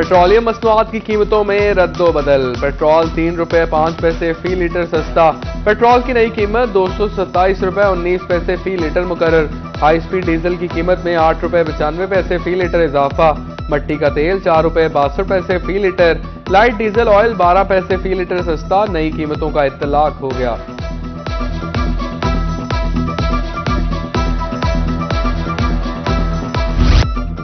Petroleum मसनूआत की कीमतों में रद्दो बदल। पेट्रोल तीन रुपए पाँच पैसे फ़ी लीटर सस्ता। पेट्रोल की नई कीमत दो सौ सत्ताईस रुपए उन्नीस पैसे फ़ी लीटर मुकर हाई स्पीड डीजल की कीमत में आठ रुपए पचानवे पैसे फ़ी लीटर इजाफा। मट्टी का तेल चार रुपए बासठ पैसे फ़ी लीटर। लाइट डीजल ऑयल बारह पैसे फ़ी लीटर सस्ता। नई कीमतों का इतलाक हो गया।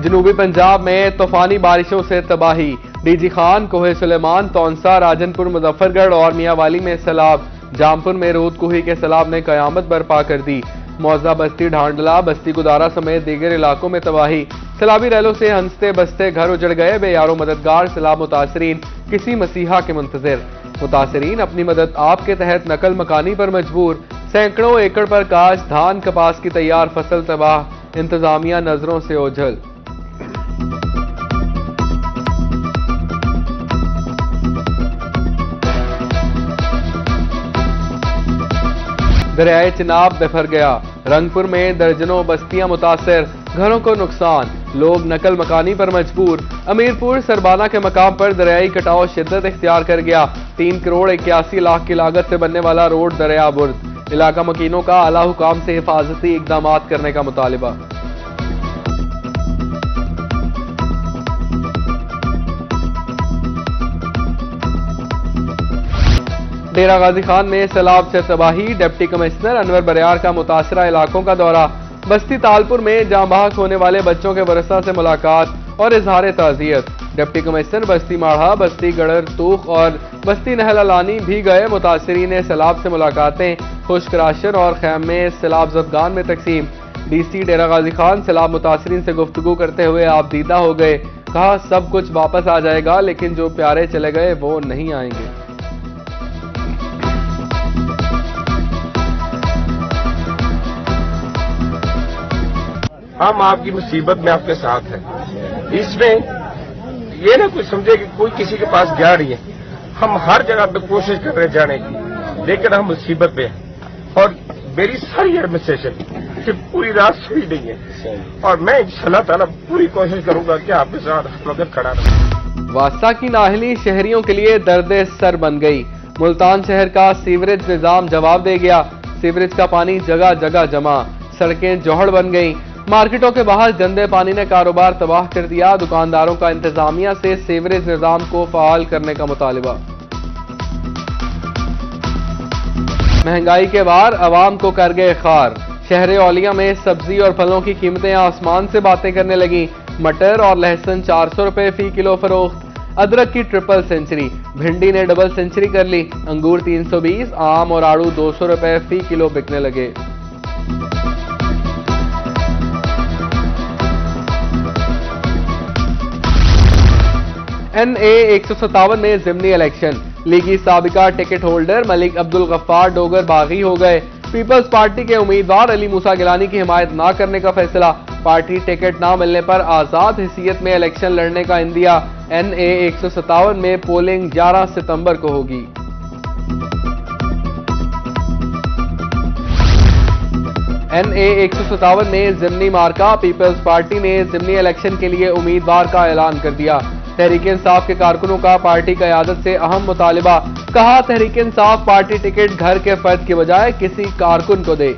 जनूबी पंजाब में तूफानी बारिशों से तबाही। डीजी खान, कोहे सुलेमान तौनसा राजनपुर, मुजफ्फरगढ़ और मियावाली में सैलाब। जामपुर में रोद कुही के सैलाब ने कयामत बर्पा कर दी। मौजा बस्ती ढांडला बस्ती गुदारा समेत दीगर इलाकों में तबाही। सैलाबी रैलों से हँसते बसते घर उजड़ गए। बेयारो मददगार, सैलाब मुतासरीन, किसी मसीहा के मुंतजर। मुतासरीन, अपनी मदद आपके तहत नकल मकानी पर मजबूर। सैकड़ों एकड़ पर काश धान कपास की तैयार फ़सल तबाह। इंतजामिया नज़रों से ओझल। दरियाए चिनाब बिफर गया। रंगपुर में दर्जनों बस्तियाँ मुतासर। घरों को नुकसान। लोग नकल मकानी पर मजबूर। अमीरपुर सरबाना के मकाम पर दरियाई कटाव शिद्दत इख्तियार कर गया। तीन करोड़ इक्यासी लाख की लागत से बनने वाला रोड दरिया बुर्द। इलाका मकीनों का आला हुकाम से हिफाजती इकदाम करने का मुतालबा। डेरा गाजी खान में सैलाब से तबाही डिप्टी कमिश्नर अनवर बरियार का मुतासरा इलाकों का दौरा। बस्ती तालपुर में जाँ बहक होने वाले बच्चों के वरसा से मुलाकात और इजहार ताजियत। डिप्टी कमिश्नर बस्ती माढ़ा, बस्ती गढ़र, तूख और बस्ती नहलानी भी गए। मुतासरी सैलाब से मुलाकातें खुश्क राशन और खैम में सैलाब जदगान में तकसीम। डीसी डेरा गाजी खान सैलाब मुतासरीन से गुफ्तु करते हुए आप दीदा हो गए। कहा, सब कुछ वापस आ जाएगा, लेकिन जो प्यारे चले गए, वो नहीं आएँगे। हम आपकी मुसीबत में आपके साथ हैं। इसमें ये ना कोई समझे कि कोई किसी के पास गया नहीं है। हम हर जगह पे कोशिश कर रहे जाने की, लेकिन हम मुसीबत में हैं। और मेरी सारी एडमिनिस्ट्रेशन कि पूरी रात सोई नहीं है। और मैं इंशाल्लाह ताला पूरी कोशिश करूँगा कि आपके साथ हर वक्त खड़ा रहूँ। वास्ता की नाहली शहरियों के लिए दर्द सर बन गई। मुल्तान शहर का सीवरेज निज़ाम जवाब दे गया। सीवरेज का पानी जगह जगह जमा। सड़कें जौहड़ बन गईं। मार्केटों के बाहर गंदे पानी ने कारोबार तबाह कर दिया। दुकानदारों का इंतजामिया से सीवरेज निज़ाम को फाल करने का मुतालबा। महँगाई के बार अवाम को कर गए खार। शहर ओलिया में सब्ज़ी और फलों की कीमतें आसमान से बातें करने लगी। मटर और लहसुन चार सौ रुपए फ़ी किलो फरोख्त। अदरक की ट्रिपल सेंचुरी। भिंडी ने डबल सेंचुरी कर ली। अंगूर 320 आम और आड़ू दो सौ रुपए फ़ी किलो बिकने लगे। एन ए एक सौ सत्तावन में जिमनी इलेक्शन। लीगी सबका टिकट होल्डर मलिक अब्दुल गफ्फार डोगर बागी हो गए। पीपल्स पार्टी के उम्मीदवार अली मूसा गिलानी की हिमायत न करने का फैसला। पार्टी टिकट न मिलने पर आज़ाद हैसियत में इलेक्शन लड़ने का इंदिया। एन ए एक सौ सत्तावन में पोलिंग 11 सितंबर को होगी। एन ए एक सौ सत्तावन में जिमनी मार्का पीपल्स पार्टी ने जिमनी इलेक्शन के लिए उम्मीदवार का ऐलान कर दिया। तहरीक इंसाफ के कारकुनों का पार्टी क्यादत से अहम मुतालबा। कहा, तहरीक इंसाफ पार्टी टिकट घर के फर्द के बजाय किसी कारकुन को दे।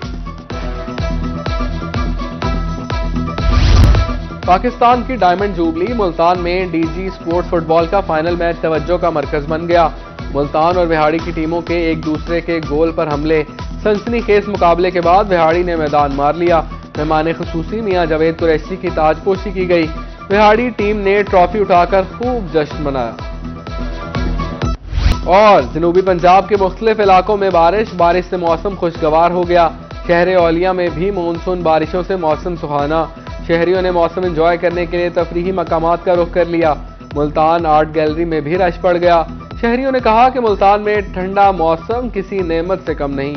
पाकिस्तान की डायमंड जुबली मुल्तान में डीजी स्पोर्ट्स फुटबॉल का फाइनल मैच तवज्जो का मरकज बन गया। मुल्तान और बिहाड़ी की टीमों के एक दूसरे के गोल पर हमले। सनसनी खेस मुकाबले के बाद बिहाड़ी ने मैदान मार लिया। मेहमान खसूसी मियाँ जावेद कुरैशी की ताजपोशी की गई। बिहाड़ी टीम ने ट्रॉफी उठाकर खूब जश्न मनाया। और जनूबी पंजाब के मुख्तलिफ़ इलाकों में बारिश बारिश से मौसम खुशगवार हो गया। शहर ओलिया में भी मानसून, बारिशों से मौसम सुहाना। शहरियों ने मौसम एंजॉय करने के लिए तफरीही मकाम का रुख कर लिया। मुल्तान आर्ट गैलरी में भी रश पड़ गया। शहरियों ने कहा कि मुल्तान में ठंडा मौसम किसी नेमत से कम नहीं।